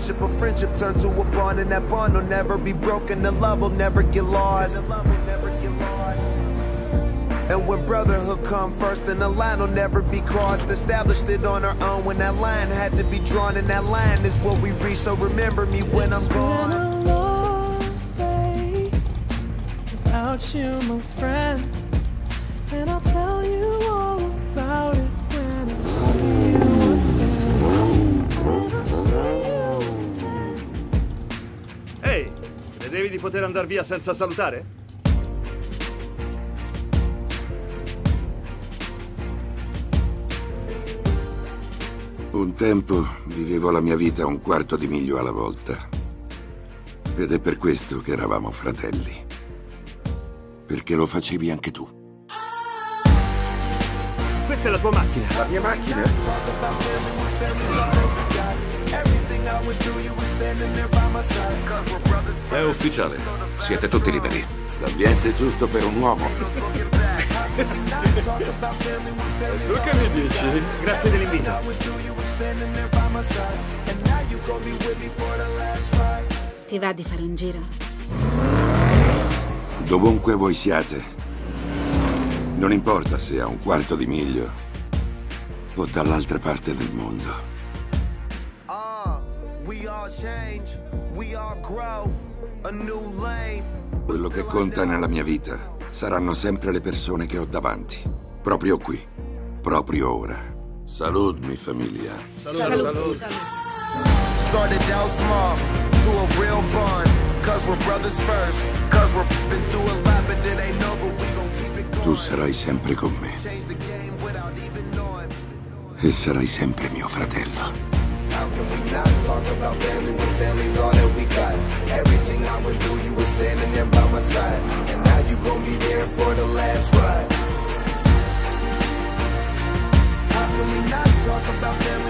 friendship, a friendship turn to a bond, and that bond will never be broken. The love will never get lost. And when brotherhood come first, then the line will never be crossed. Established it on our own when that line had to be drawn, and that line is what we reach. So remember me when I'm It's gone. been a long day without you, my friend. And I'll di poter andare via senza salutare? Un tempo vivevo la mia vita un quarto di miglio alla volta. Ed è per questo che eravamo fratelli. Perché lo facevi anche tu. Questa è la tua macchina. La mia macchina? È ufficiale. Siete tutti liberi. L'ambiente è giusto per un uomo. Tu che mi dici? Grazie dell'invito. Ti va di fare un giro? Dovunque voi siate. Non importa se a un quarto di miglio o dall'altra parte del mondo. We all change, we all grow, a new lane. Quello che conta nella mia vita saranno sempre le persone che ho davanti. Proprio qui. Proprio ora. Salud, mi famiglia. Started out small to a real bond. Cause we're brothers first. Cause we're been through a lot, but it ain't over. We gon' keep it Tu going. sarai sempre con me e sarai sempre mio fratello. Talk about family when family's all that we got? Everything I would do, you were standing there by my side. And now you gon' be there for the last ride. How can we not talk about family